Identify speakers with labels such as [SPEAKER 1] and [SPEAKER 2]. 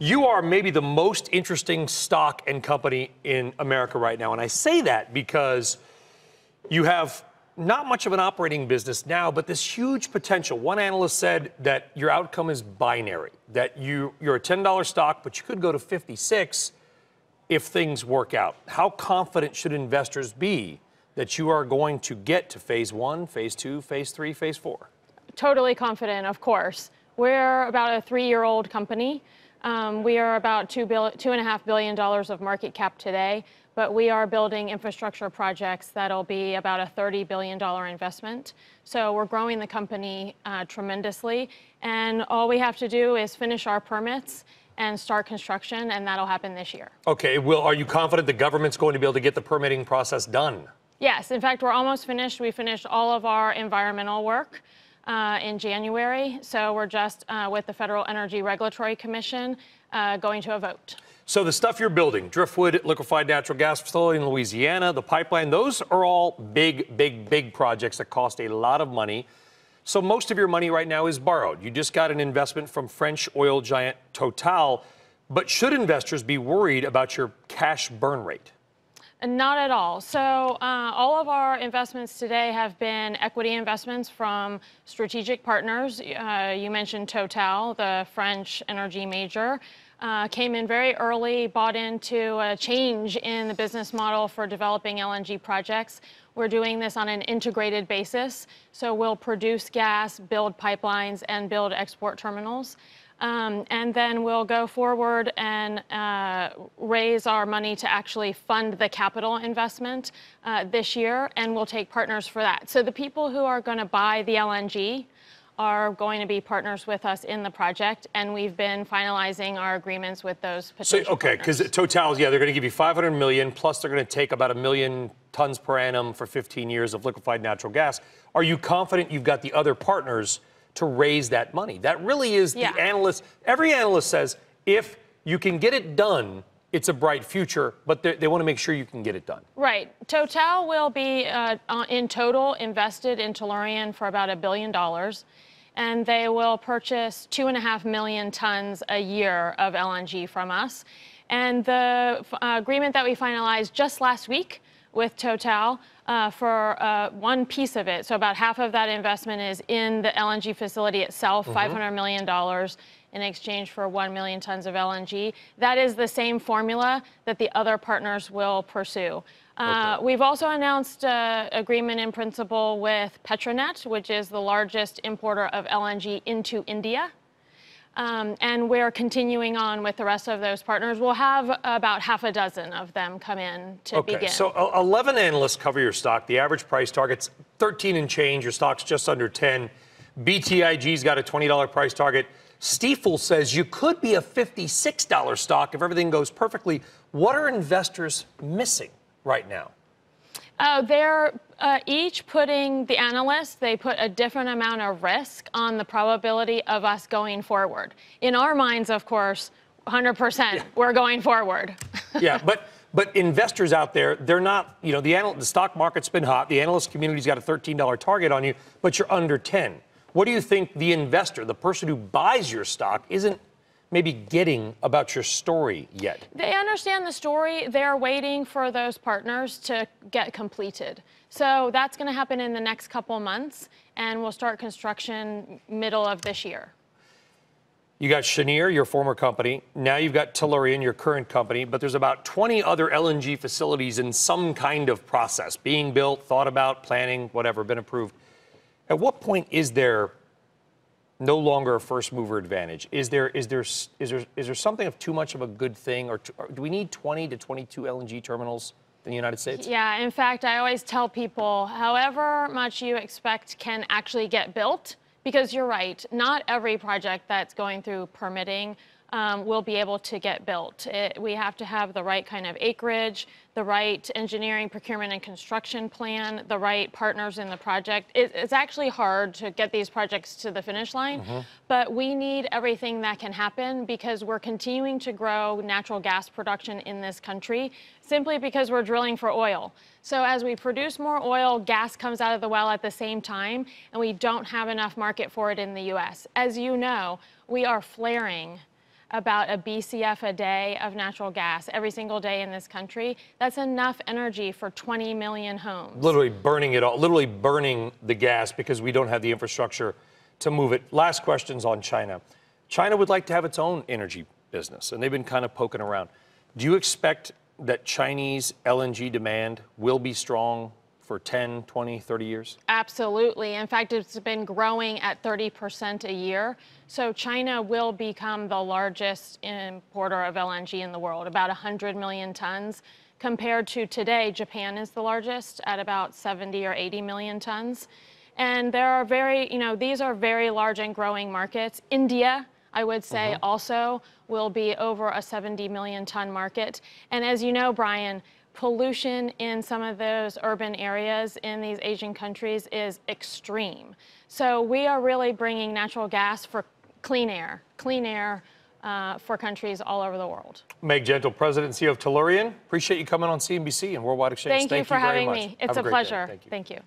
[SPEAKER 1] You are maybe the most interesting stock and company in America right now. And I say that because you have not much of an operating business now, but this huge potential. One analyst said that your outcome is binary, that you, you're a $10 stock, but you could go to 56 if things work out. How confident should investors be that you are going to get to phase one, phase two, phase three, phase four?
[SPEAKER 2] Totally confident, of course. We're about a three year old company. Um, we are about two, bill- two and a half billion dollars of market cap today, but we are building infrastructure projects that'll be about a $30 billion investment. So we're growing the company uh, tremendously, and all we have to do is finish our permits and start construction, and that'll happen this year.
[SPEAKER 1] Okay, well, are you confident the government's going to be able to get the permitting process done?
[SPEAKER 2] Yes, in fact, we're almost finished. We finished all of our environmental work uh, in January, so we're just uh, with the Federal Energy Regulatory Commission uh, going to a vote.
[SPEAKER 1] So the stuff you're building, Driftwood liquefied natural gas facility in Louisiana, the pipeline, those are all big, big, big projects that cost a lot of money. So most of your money right now is borrowed. You just got an investment from French oil giant Total. But should investors be worried about your cash burn rate?
[SPEAKER 2] Not at all. So, uh, all of our investments today have been equity investments from strategic partners. Uh, you mentioned Total, the French energy major. Uh, came in very early, bought into a change in the business model for developing LNG projects. We're doing this on an integrated basis. So we'll produce gas, build pipelines, and build export terminals. Um, and then we'll go forward and uh, raise our money to actually fund the capital investment uh, this year, and we'll take partners for that. So the people who are going to buy the LNG are going to be partners with us in the project, and we've been finalizing our agreements with those potential.
[SPEAKER 1] So okay, because Total, yeah, they're going to give you 500 million plus they're going to take about a million tons per annum for 15 years of liquefied natural gas. Are you confident you've got the other partners to raise that money? That really is the analyst. Every analyst says if you can get it done, it's a bright future, but they, they want to make sure you can get it done.
[SPEAKER 2] Right. Total will be uh, uh, in total invested in Tellurian for about a billion dollars, and they will purchase two and a half million tons a year of LNG from us. And the uh, agreement that we finalized just last week with Total uh, for uh, one piece of it, so about half of that investment is in the LNG facility itself, $500 million in exchange for 1 million tons of LNG. That is the same formula that the other partners will pursue. Uh, We've also announced uh, agreement in principle with Petronet, which is the largest importer of LNG into India. Um, and we're continuing on with the rest of those partners. We'll have about half a dozen of them come in to
[SPEAKER 1] Okay,
[SPEAKER 2] begin.
[SPEAKER 1] so uh, 11 analysts cover your stock. The average price target's 13 and change. Your stock's just under 10. BTIG's got a $20 price target. Stifel says you could be a $56 stock if everything goes perfectly. What are investors missing right now?
[SPEAKER 2] Uh, they're uh, each putting the analysts, they put a different amount of risk on the probability of us going forward. In our minds, of course, 100%, we're going forward.
[SPEAKER 1] yeah, but but investors out there, they're not. You know, the anal- the stock market's been hot. The analyst community's got a $13 target on you, but you're under 10. What do you think the investor, the person who buys your stock, isn't maybe getting about your story yet?
[SPEAKER 2] They understand the story. They're waiting for those partners to get completed. So that's going to happen in the next couple months, and we'll start construction middle of this year.
[SPEAKER 1] You got Cheniere, your former company. Now you've got Tellurian, your current company. But there's about 20 other LNG facilities in some kind of process, being built, thought about, planning, whatever, been approved. At what point is there no longer a first mover advantage? Is there is there is there is there something of too much of a good thing, or, or do we need 20 to 22 LNG terminals in the United States?
[SPEAKER 2] Yeah, in fact, I always tell people however much you expect can actually get built, because you're right, not every project that's going through permitting um, will be able to get built. It, we have to have the right kind of acreage, the right engineering, procurement, and construction plan, the right partners in the project. It, it's actually hard to get these projects to the finish line, but we need everything that can happen because we're continuing to grow natural gas production in this country simply because we're drilling for oil. So as we produce more oil, gas comes out of the well at the same time, and we don't have enough market for it in the US. As you know, we are flaring about a BCF a day of natural gas every single day in this country. That's enough energy for 20 million homes.
[SPEAKER 1] Literally burning it all, literally burning the gas because we don't have the infrastructure to move it. Last questions on China. China would like to have its own energy business, and they've been kind of poking around. Do you expect that Chinese LNG demand will be strong for 10, 20, 30 years?
[SPEAKER 2] Absolutely. In fact, it's been growing at 30% a year. So China will become the largest importer of LNG in the world, about 100 million tons. Compared to today, Japan is the largest at about 70 or 80 million tons. And there are very, you know, these are very large and growing markets. India, I would say, mm-hmm. also will be over a 70 million ton market. And as you know, Brian, pollution in some of those urban areas in these Asian countries is extreme. So we are really bringing natural gas for clean air, clean air uh, for countries all over the world.
[SPEAKER 1] Meg Gentle, President and CEO of Tellurian. Appreciate you coming on CNBC and Worldwide Exchange.
[SPEAKER 2] Thank, you for
[SPEAKER 1] very
[SPEAKER 2] having
[SPEAKER 1] much.
[SPEAKER 2] me.
[SPEAKER 1] Have
[SPEAKER 2] It's
[SPEAKER 1] a
[SPEAKER 2] a
[SPEAKER 1] day.
[SPEAKER 2] pleasure.
[SPEAKER 1] Thank you.
[SPEAKER 2] Thank you.